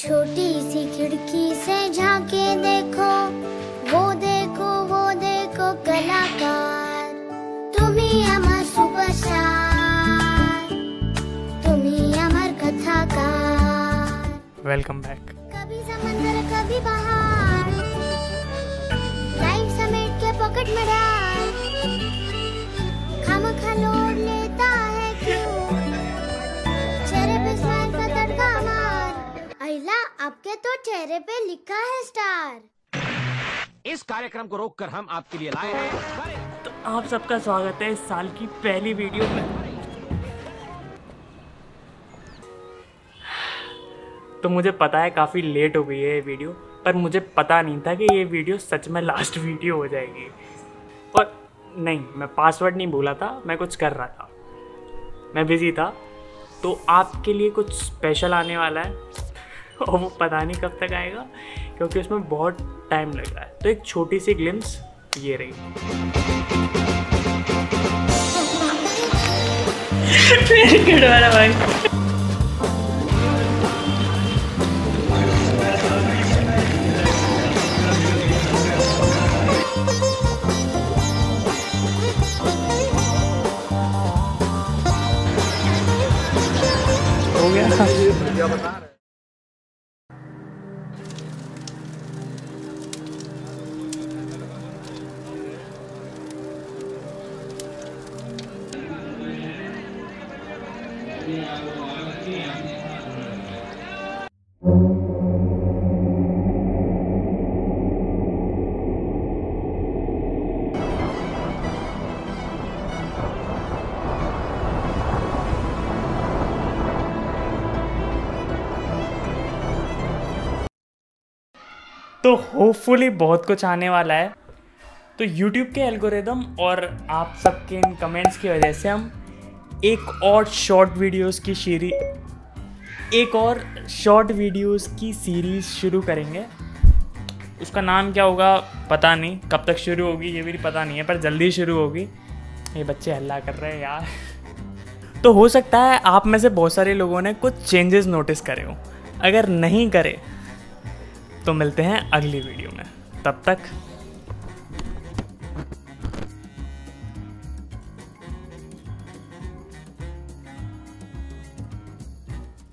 सी खिड़की से झांके देखो वो देखो वो देखो कलाकार। तुम्ही अमर सुपरस्टार तुम्ही अमर कथाकार। वेलकम बैक कभी समंदर कभी पहाड़ लाइफ समेट के पॉकेट में डाल। अइला आपके तो चेहरे पे लिखा है स्टार। इस कार्यक्रम को रोककर हम आपके लिए लाए हैं। तो आप सबका स्वागत है इस साल की पहली वीडियो में। तो मुझे पता है काफ़ी लेट हो गई है ये वीडियो पर मुझे पता नहीं था कि ये वीडियो सच में लास्ट वीडियो हो जाएगी। और नहीं मैं पासवर्ड नहीं भूला था मैं कुछ कर रहा था। मैं बिज़ी था तो आपके लिए कुछ स्पेशल आने वाला है। और वो पता नहीं कब तक आएगा क्योंकि उसमें बहुत टाइम लग रहा है। तो एक छोटी सी ग्लिम्स ये रही। भाई। हो गया। तो होपफुली बहुत कुछ आने वाला है। तो YouTube के एल्गोरिदम और आप सबके इन कमेंट्स की वजह से हम एक और शॉर्ट वीडियोस की सीरीज़ एक और शॉर्ट वीडियोस की सीरीज़ शुरू करेंगे। उसका नाम क्या होगा पता नहीं। कब तक शुरू होगी ये भी पता नहीं है, पर जल्दी शुरू होगी। ये बच्चे हल्ला कर रहे हैं यार। तो हो सकता है आप में से बहुत सारे लोगों ने कुछ चेंजेस नोटिस करे हो। अगर नहीं करे तो मिलते हैं अगली वीडियो में। तब तक